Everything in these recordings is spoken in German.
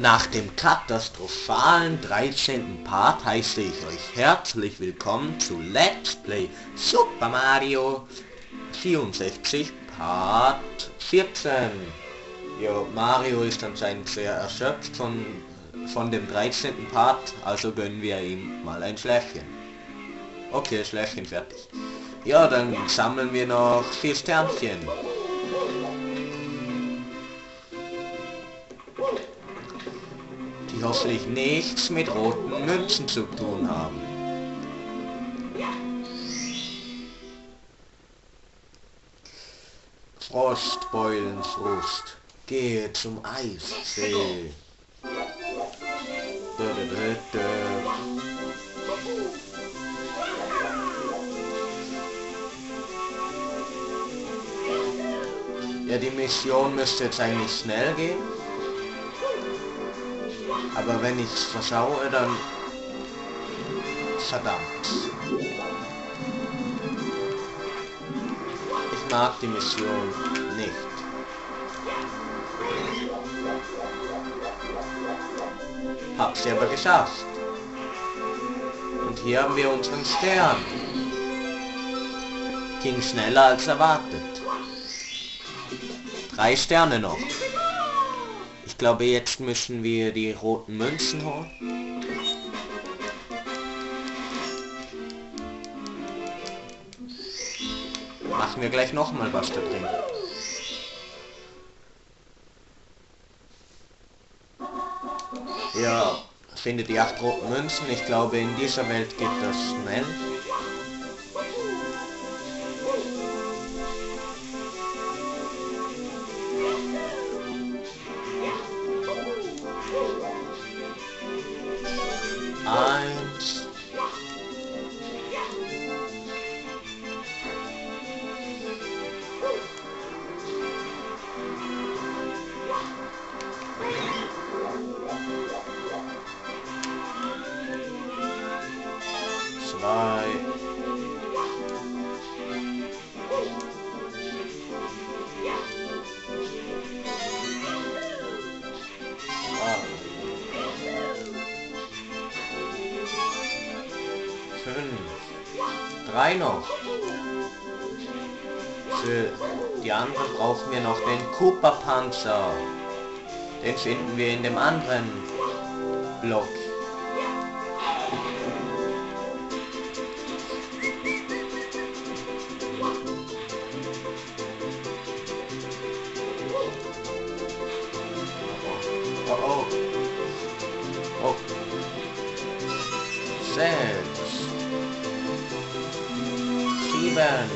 Nach dem katastrophalen 13. Part heiße ich euch herzlich willkommen zu Let's Play Super Mario 64 Part 14. Jo, Mario ist anscheinend sehr erschöpft von, von dem 13. Part, also gönnen wir ihm mal ein Schläfchen. Okay, Schläfchen fertig. Ja, dann sammeln wir noch vier Sternchen. Hoffentlich nichts mit roten Münzen zu tun haben. Frostbeulenfrust, gehe zum Eissee. Ja, die Mission müsste jetzt eigentlich schnell gehen. Aber wenn ich es verschaue, dann... Verdammt. Ich mag die Mission nicht. Hab sie aber geschafft. Und hier haben wir unseren Stern. Ging schneller als erwartet. Drei Sterne noch glaube, jetzt müssen wir die roten Münzen holen. Machen wir gleich noch mal was da drin. Ja, finde die acht roten Münzen. Ich glaube, in dieser Welt geht das schnell. Drei noch. Für die anderen brauchen wir noch den Cooper-Panzer. Den finden wir in dem anderen Block. Oh oh. Oh. Sechs. Sieben.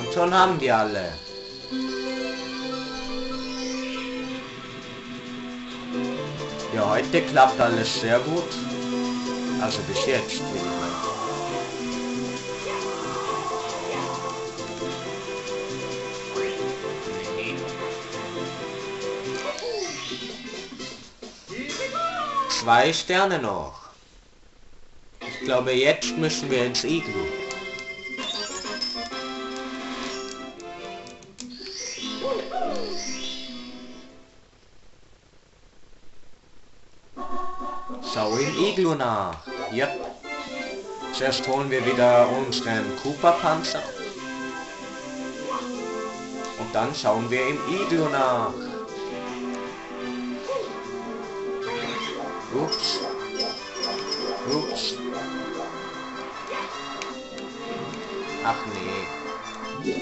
Und schon haben die alle. Ja, heute klappt alles sehr gut. Also bis jetzt, Zwei Sterne noch. Ich glaube, jetzt müssen wir ins Iglu. Schau im Iglu nach. Yep. Zuerst holen wir wieder unseren Cooper-Panzer. Und dann schauen wir im Iglu nach. Ups. Ups. Ach nee.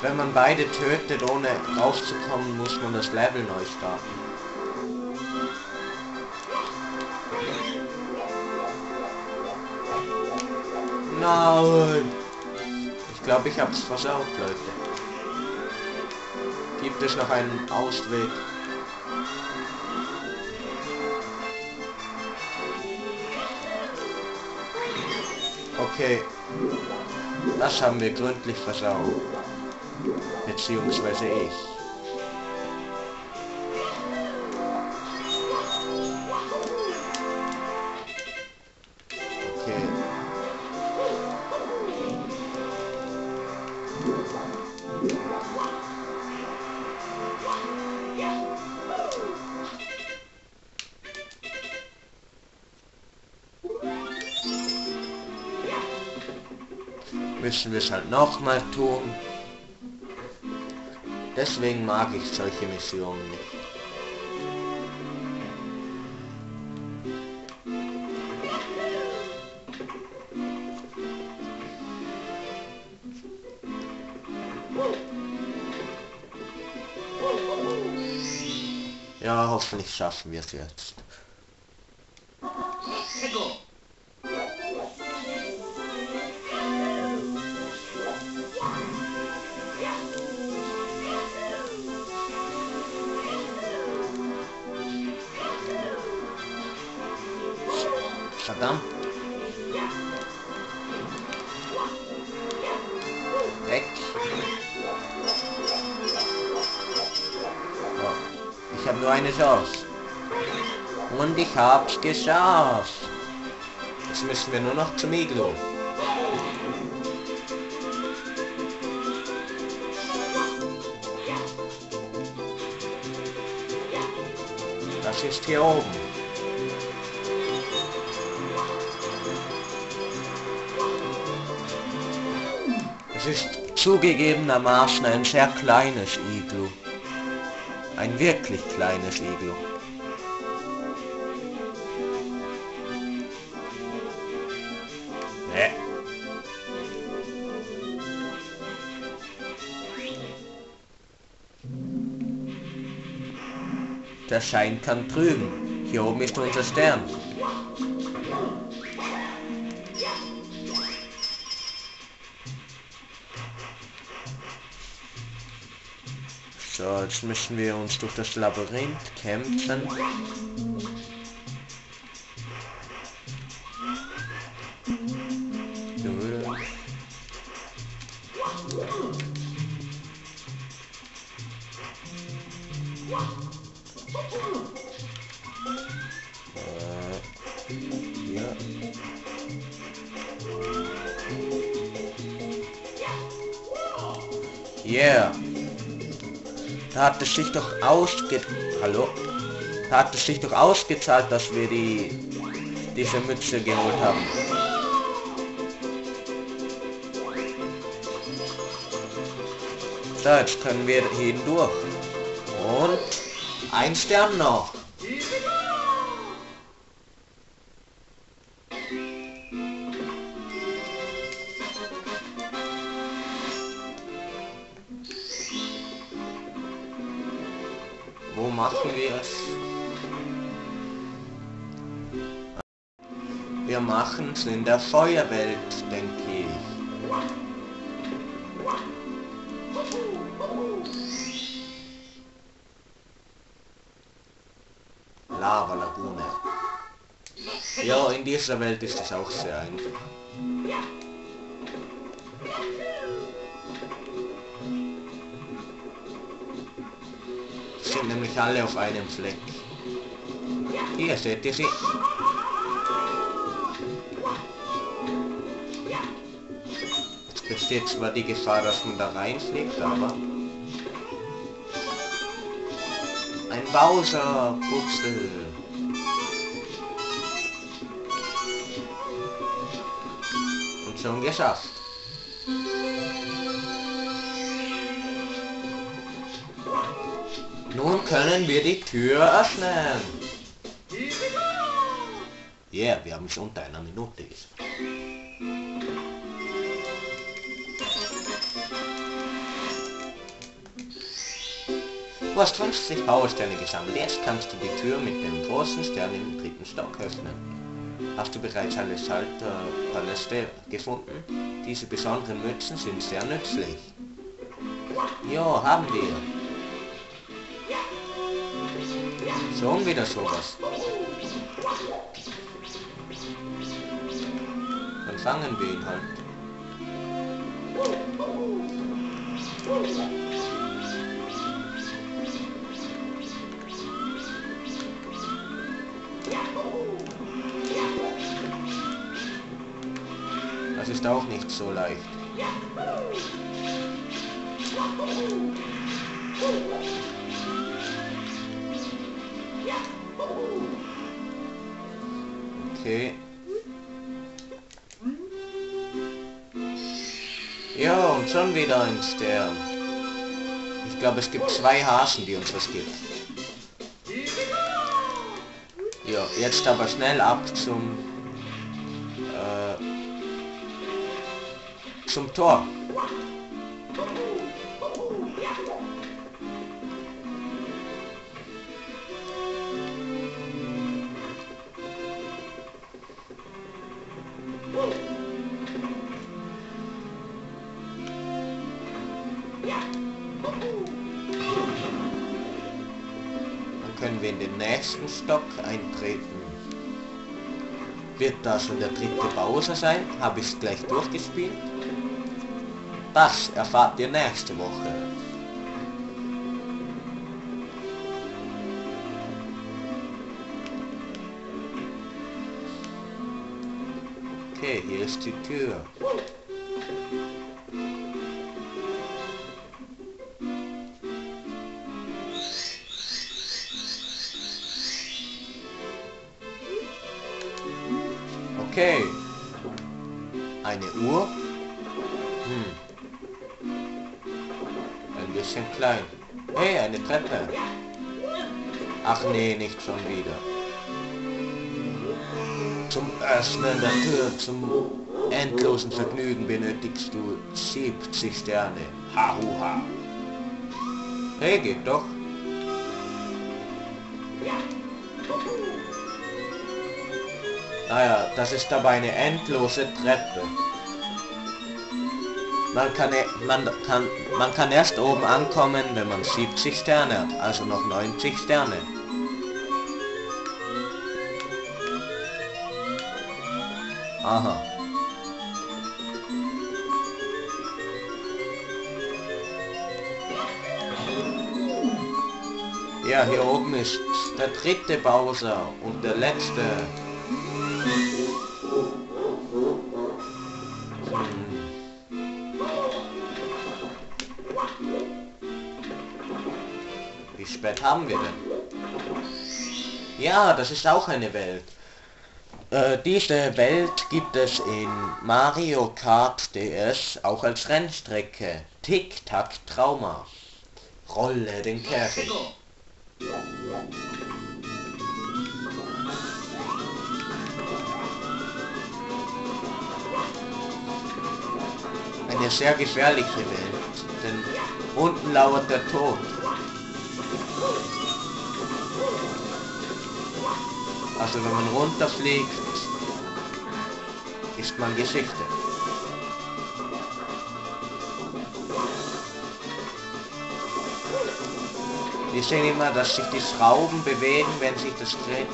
Wenn man beide tötet, ohne rauszukommen, muss man das Level neu starten. Nein! Ich glaube, ich hab's versaut, Leute. Gibt es noch einen Ausweg? Okay. Das haben wir gründlich versaut. Beziehungsweise ich. Müssen wir es halt nochmal tun. Deswegen mag ich solche Missionen nicht. Ja, hoffentlich schaffen wir es jetzt. Verdammt. Weg. So. Ich habe nur eine Chance. Und ich hab's geschafft. Jetzt müssen wir nur noch zum Iglo. Das ist hier oben. Es ist zugegebenermaßen ein sehr kleines Iglu. Ein wirklich kleines Iglu. Nee. Der Schein kann trügen. Hier oben ist unser Stern. So, jetzt müssen wir uns durch das Labyrinth kämpfen. Äh. Yeah. Da hat es sich doch ausge... Hallo? Da hat es sich doch ausgezahlt, dass wir die... diese Mütze geholt haben. So, jetzt können wir hindurch. Und ein Stern noch. Machen wir? Wir machen es in der Feuerwelt, denke ich. Lava Lagune. Ja, in dieser Welt ist es auch sehr einfach. Nämlich alle auf einem Fleck. Hier seht ihr sie. Jetzt besteht zwar die Gefahr, dass man da reinfliegt, aber... Ein Bowser, Putzel. Und schon geschafft. Nun können wir die Tür öffnen. Yeah, wir haben es unter einer Minute geschafft. Du hast 50 Powersterne gesammelt. Jetzt kannst du die Tür mit dem großen Stern im dritten Stock öffnen. Hast du bereits alle Schalterpaläste gefunden? Diese besonderen Mützen sind sehr nützlich. Jo, haben wir. Schon wieder sowas. Dann fangen wir ihn halt. Das ist auch nicht so leicht. Okay. Ja, und schon wieder ein Stern. Ich glaube, es gibt zwei Hasen, die uns was gibt. Ja, jetzt aber schnell ab zum... Äh, zum Tor. Wir in den nächsten Stock eintreten. Wird da schon der dritte Bowser sein? Habe ich es gleich durchgespielt? Das erfahrt ihr nächste Woche. Okay, hier ist die Tür. Ach nee, nicht schon wieder. Zum Öffnen der Tür zum endlosen Vergnügen benötigst du 70 Sterne. Hahuha. Hey, geht doch. Naja, das ist aber eine endlose Treppe. Man kann, man, kann, man kann erst oben ankommen, wenn man 70 Sterne hat, also noch 90 Sterne. Aha. Ja, hier oben ist der dritte Bowser und der letzte. Wie spät haben wir denn? Ja, das ist auch eine Welt. Äh, diese Welt gibt es in Mario Kart DS auch als Rennstrecke. Tic-Tac Trauma. Rolle den Käfig. Eine sehr gefährliche Welt, denn unten lauert der Tod. Also wenn man runterfliegt, ist man Geschichte. Wir sehen immer, dass sich die Schrauben bewegen, wenn sich das dreht.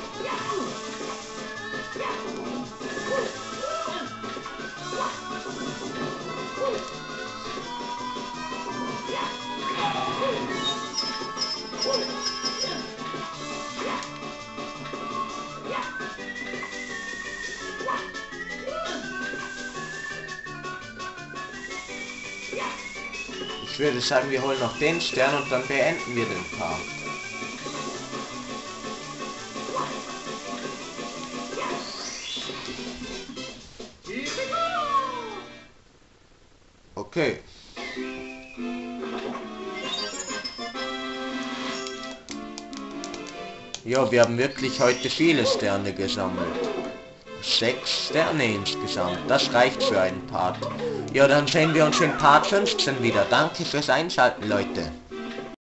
Ich würde sagen, wir holen noch den Stern und dann beenden wir den Part. Okay. Ja, wir haben wirklich heute viele Sterne gesammelt. Sechs Sterne insgesamt. Das reicht für einen Part. Ja, dann sehen wir uns in Part 15 wieder. Danke fürs Einschalten, Leute.